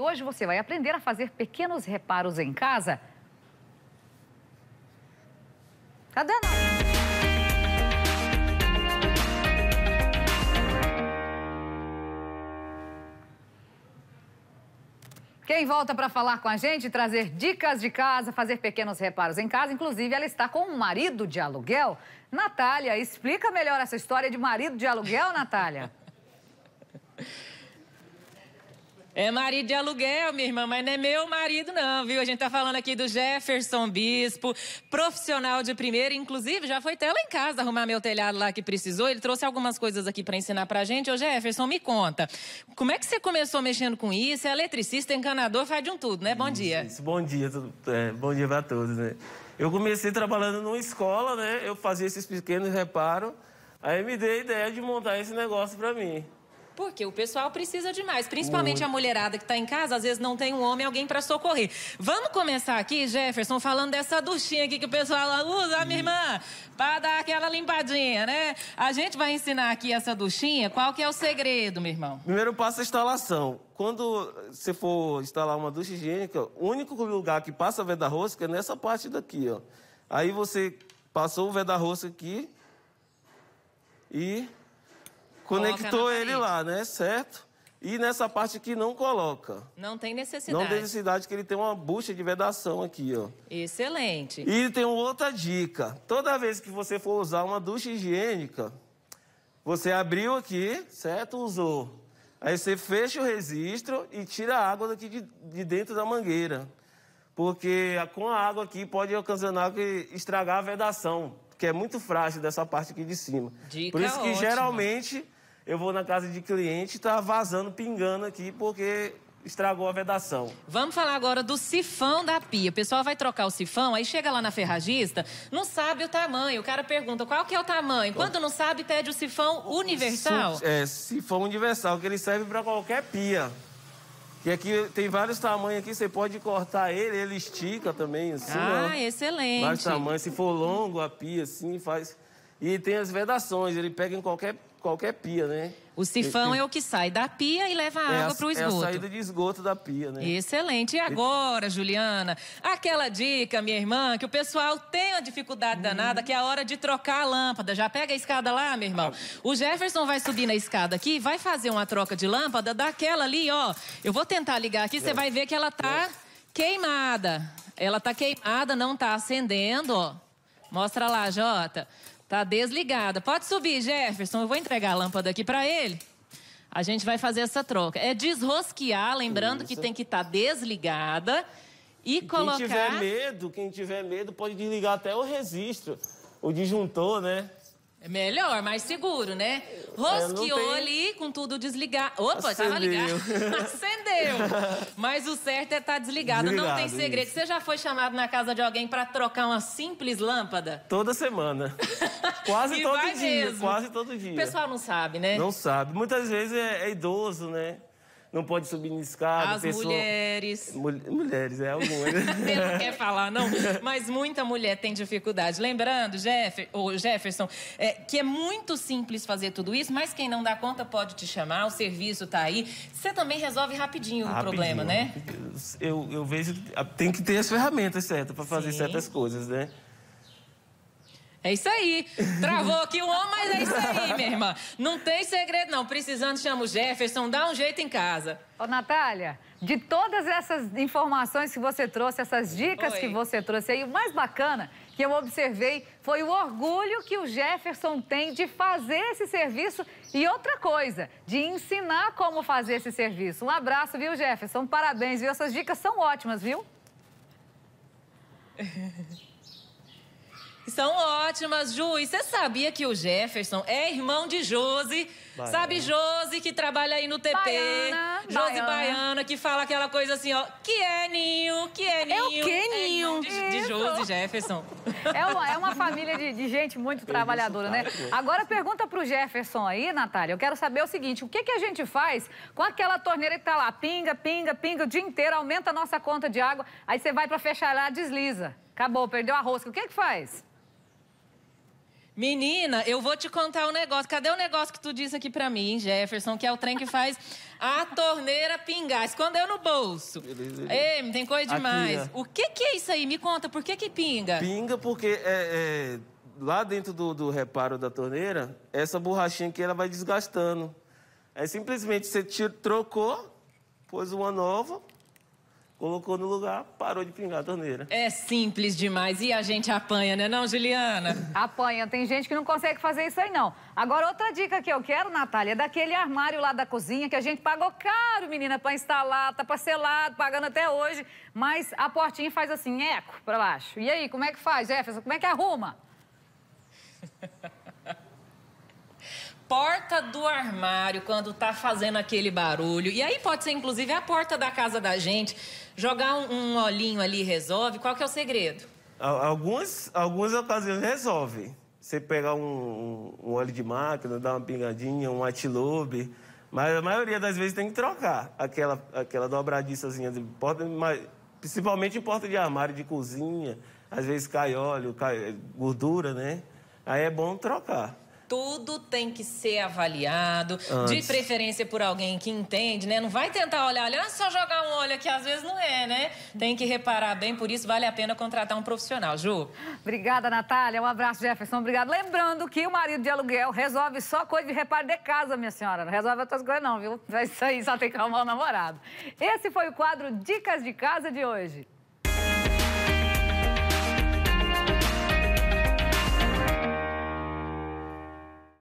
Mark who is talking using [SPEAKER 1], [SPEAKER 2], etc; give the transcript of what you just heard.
[SPEAKER 1] Hoje você vai aprender a fazer pequenos reparos em casa. Cadê a Quem volta para falar com a gente, trazer dicas de casa, fazer pequenos reparos em casa, inclusive ela está com um marido de aluguel. Natália, explica melhor essa história de marido de aluguel, Natália.
[SPEAKER 2] É marido de aluguel, minha irmã, mas não é meu marido, não, viu? A gente tá falando aqui do Jefferson Bispo, profissional de primeira, inclusive já foi até lá em casa arrumar meu telhado lá que precisou. Ele trouxe algumas coisas aqui para ensinar pra gente. Ô, Jefferson, me conta, como é que você começou mexendo com isso? É eletricista, encanador, faz de um tudo, né? Bom
[SPEAKER 3] isso,
[SPEAKER 2] dia.
[SPEAKER 3] Isso. Bom dia, é, bom dia pra todos, né? Eu comecei trabalhando numa escola, né? Eu fazia esses pequenos reparos, aí me dei a ideia de montar esse negócio pra mim.
[SPEAKER 2] Porque o pessoal precisa de mais, principalmente Muito. a mulherada que está em casa, às vezes não tem um homem, alguém para socorrer. Vamos começar aqui, Jefferson, falando dessa duchinha aqui que o pessoal usa, minha irmã, para dar aquela limpadinha, né? A gente vai ensinar aqui essa duchinha, qual que é o segredo, meu irmão?
[SPEAKER 3] Primeiro passo é a instalação. Quando você for instalar uma ducha higiênica, o único lugar que passa veda-rosca é nessa parte daqui, ó. Aí você passou o veda-rosca aqui e conectou ele lá, né? Certo? E nessa parte aqui não coloca.
[SPEAKER 2] Não tem necessidade.
[SPEAKER 3] Não tem necessidade que ele tem uma bucha de vedação aqui, ó.
[SPEAKER 2] Excelente.
[SPEAKER 3] E tem uma outra dica. Toda vez que você for usar uma ducha higiênica, você abriu aqui, certo? Usou. Aí você fecha o registro e tira a água daqui de, de dentro da mangueira. Porque com a água aqui pode ocasionar que estragar a vedação, que é muito frágil dessa parte aqui de cima.
[SPEAKER 2] Dica
[SPEAKER 3] Por isso que
[SPEAKER 2] ótima.
[SPEAKER 3] geralmente eu vou na casa de cliente e tá vazando, pingando aqui, porque estragou a vedação.
[SPEAKER 2] Vamos falar agora do sifão da pia. O pessoal vai trocar o sifão, aí chega lá na ferragista, não sabe o tamanho. O cara pergunta qual que é o tamanho. Quando não sabe, pede o sifão universal.
[SPEAKER 3] É, sifão universal, que ele serve para qualquer pia. E aqui tem vários tamanhos aqui, você pode cortar ele, ele estica também, assim,
[SPEAKER 2] Ah,
[SPEAKER 3] ó.
[SPEAKER 2] excelente.
[SPEAKER 3] Vários tamanhos, se for longo a pia, assim, faz... E tem as vedações, ele pega em qualquer qualquer pia, né?
[SPEAKER 2] O sifão é o que sai da pia e leva a
[SPEAKER 3] é
[SPEAKER 2] água para o esgoto.
[SPEAKER 3] É a saída de esgoto da pia, né?
[SPEAKER 2] Excelente. E agora, Juliana, aquela dica, minha irmã, que o pessoal tem uma dificuldade danada, que é a hora de trocar a lâmpada. Já pega a escada lá, meu irmão. O Jefferson vai subir na escada aqui, vai fazer uma troca de lâmpada daquela ali, ó. Eu vou tentar ligar aqui, você vai ver que ela tá queimada. Ela tá queimada, não tá acendendo, ó. Mostra lá, Jota. Tá desligada. Pode subir, Jefferson. Eu vou entregar a lâmpada aqui para ele. A gente vai fazer essa troca. É desrosquear, lembrando Isso. que tem que estar tá desligada e,
[SPEAKER 3] e
[SPEAKER 2] colocar.
[SPEAKER 3] Quem tiver medo, quem tiver medo pode desligar até o registro, o disjuntor, né?
[SPEAKER 2] É melhor, mais seguro, né? Rosqueou tenho... ali com tudo desligado. Opa, estava ligado. Mas o certo é estar tá desligado. desligado. Não tem segredo. Isso. Você já foi chamado na casa de alguém para trocar uma simples lâmpada?
[SPEAKER 3] Toda semana. Quase todo dia. Mesmo. Quase todo dia.
[SPEAKER 2] O pessoal não sabe, né?
[SPEAKER 3] Não sabe. Muitas vezes é, é idoso, né? Não pode subir na escada.
[SPEAKER 2] As pessoa... mulheres.
[SPEAKER 3] Mul... Mulheres, é algumas.
[SPEAKER 2] Você não quer falar, não? Mas muita mulher tem dificuldade. Lembrando, Jeff... o Jefferson, é, que é muito simples fazer tudo isso, mas quem não dá conta pode te chamar, o serviço está aí. Você também resolve rapidinho, rapidinho. o problema, né?
[SPEAKER 3] Eu, eu vejo tem que ter as ferramentas certas para fazer Sim. certas coisas, né?
[SPEAKER 2] É isso aí. Travou aqui o homem, mas é isso aí, minha irmã. Não tem segredo, não. Precisando, chama o Jefferson, dá um jeito em casa.
[SPEAKER 1] Ô, Natália, de todas essas informações que você trouxe, essas dicas Oi. que você trouxe aí, o mais bacana que eu observei foi o orgulho que o Jefferson tem de fazer esse serviço e outra coisa, de ensinar como fazer esse serviço. Um abraço, viu, Jefferson? Parabéns, viu? Essas dicas são ótimas, viu?
[SPEAKER 2] São ótimas, Ju. E você sabia que o Jefferson é irmão de Josi? Baiana. Sabe Josi, que trabalha aí no TP?
[SPEAKER 1] Baiana,
[SPEAKER 2] Josi Baiana. Baiana, que fala aquela coisa assim, ó. Que é Ninho, que é Ninho.
[SPEAKER 1] É o que, Ninho?
[SPEAKER 2] É de, de Josi Jefferson.
[SPEAKER 1] É uma, é uma família de, de gente muito trabalhadora, né? Agora pergunta pro Jefferson aí, Natália. Eu quero saber o seguinte, o que, que a gente faz com aquela torneira que tá lá, pinga, pinga, pinga, o dia inteiro, aumenta a nossa conta de água, aí você vai para fechar lá, desliza. Acabou, perdeu a rosca. O que que faz?
[SPEAKER 2] Menina, eu vou te contar um negócio. Cadê o negócio que tu disse aqui pra mim, Jefferson? Que é o trem que faz a torneira pingar. Escondeu no bolso. Ei, tem coisa demais. Aqui, o que, que é isso aí? Me conta, por que que pinga?
[SPEAKER 3] Pinga porque é, é, lá dentro do, do reparo da torneira, essa borrachinha aqui ela vai desgastando. Aí simplesmente você trocou, pôs uma nova, colocou no lugar, parou de pingar a torneira.
[SPEAKER 2] É simples demais. E a gente apanha, né não, Juliana?
[SPEAKER 1] Apanha. Tem gente que não consegue fazer isso aí, não. Agora, outra dica que eu quero, Natália, é daquele armário lá da cozinha que a gente pagou caro, menina, para instalar, tá parcelado, pagando até hoje. Mas a portinha faz assim, eco, para baixo. E aí, como é que faz, Jefferson? Como é que arruma?
[SPEAKER 2] Porta do armário quando tá fazendo aquele barulho. E aí pode ser, inclusive, a porta da casa da gente. Jogar um, um olhinho ali resolve. Qual que é o segredo?
[SPEAKER 3] Algumas, algumas ocasiões resolve. Você pegar um, um, óleo de máquina, dar uma pingadinha, um atilobe. Mas a maioria das vezes tem que trocar aquela, aquela dobradiçazinha de porta, principalmente em porta de armário, de cozinha. Às vezes cai óleo, cai gordura, né? Aí é bom trocar
[SPEAKER 2] tudo tem que ser avaliado, Antes. de preferência por alguém que entende, né? Não vai tentar olhar, olha, só jogar um olho aqui, às vezes não é, né? Tem que reparar bem, por isso vale a pena contratar um profissional. Ju?
[SPEAKER 1] Obrigada, Natália. Um abraço, Jefferson. Obrigado. Lembrando que o marido de aluguel resolve só coisa de reparo de casa, minha senhora. Não resolve outras coisas, não, viu? Isso aí só tem que arrumar o namorado. Esse foi o quadro Dicas de Casa de hoje.